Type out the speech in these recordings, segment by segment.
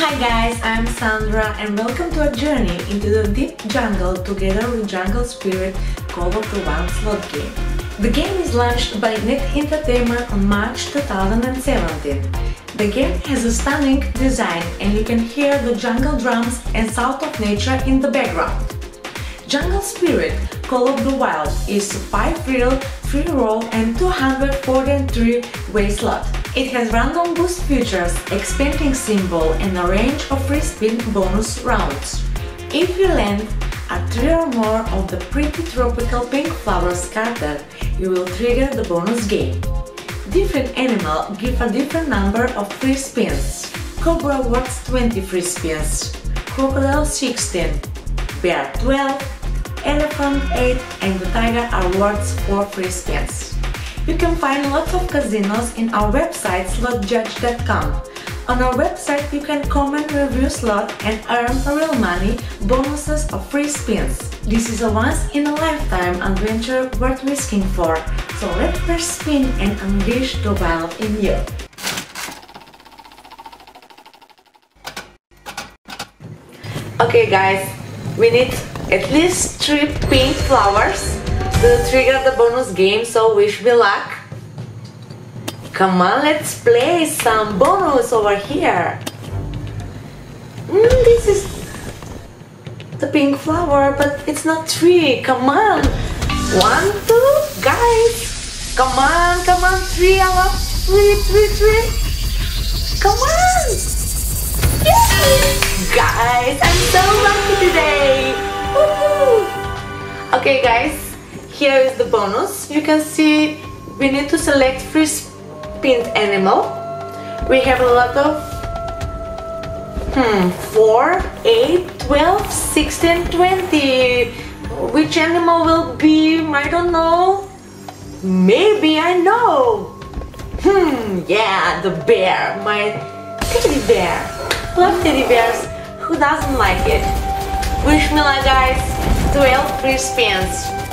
Hi guys, I'm Sandra and welcome to a journey into the deep jungle together with Jungle Spirit Call of the Wild slot game. The game is launched by Net Entertainment on March 2017. The game has a stunning design and you can hear the jungle drums and sound of nature in the background. Jungle Spirit Call of the Wild is 5 reel, 3 roll and 243 way slot. It has random boost features, expanding symbol and a range of free spin bonus rounds. If you land at 3 or more of the pretty tropical pink flowers carded, you will trigger the bonus game. Different animal give a different number of free spins. Cobra awards 20 free spins, Crocodile 16, Bear 12, Elephant 8 and the Tiger awards 4 free spins. You can find lots of casinos in our website slotsjudge.com. On our website you can comment, review slot and earn real money, bonuses or free spins. This is a once in a lifetime adventure worth risking for, so let's first spin and unleash the wild in you. Okay guys, we need at least 3 pink flowers to trigger the bonus game, so wish me luck. Come on, let's play some bonus over here. Mm, this is the pink flower, but it's not three. Come on. One, two, guys. Come on, come on, three. I love three, three, three. Come on. Yay! Guys, I'm so lucky today. Okay, guys, here is the bonus. You can see we need to select free pinned animal. We have a lot of hmm, 4, 8, 12, 16, 20. Which animal will be? I don't know. Maybe I know. Hmm, yeah, the bear. My teddy bear. Love teddy bears. Who doesn't like it? Wish me luck, guys. 12 free spins.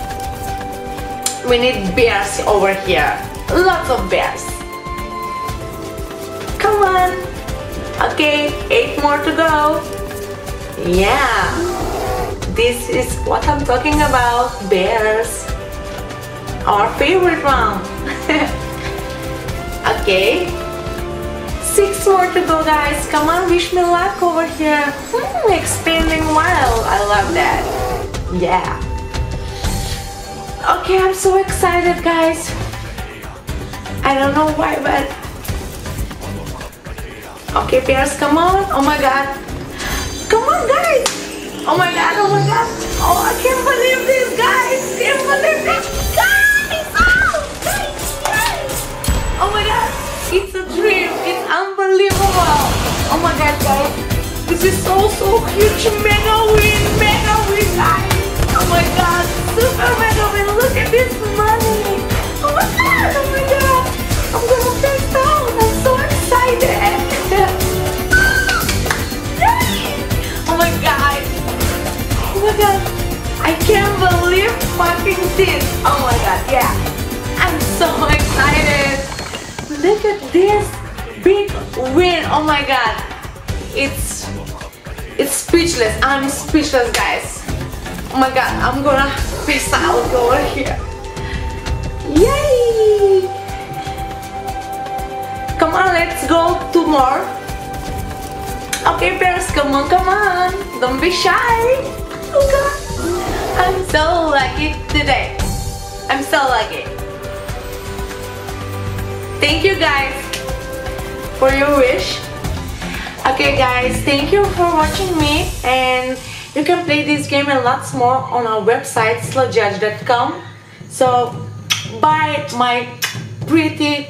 We need bears over here. Lots of bears. Come on. Okay, eight more to go. Yeah. This is what I'm talking about. Bears. Our favorite one. okay. Six more to go, guys. Come on, wish me luck over here. Hmm, expanding wild. I love that. Yeah. Okay, I'm so excited, guys. I don't know why, but Okay, bears, come on. Oh my god. Come on, guys. Oh my god, oh my god. Oh, I can't believe this, guys. Can't believe this. Guys! Oh, guys, Oh my god. It's a dream. It's unbelievable. Oh my god, guys. This is so, so huge. Mega win. Mega win, guys. Oh my god. Super mega win. This big win! Oh my god! It's it's speechless. I'm speechless, guys. Oh my god, I'm gonna pass out over here. Yay! Come on, let's go two more. Okay, bears, come on, come on. Don't be shy. Oh God. I'm so lucky today. I'm so lucky. Thank you guys for your wish. Okay guys, thank you for watching me and you can play this game and lots more on our website slotsjudge.com. So bye my pretty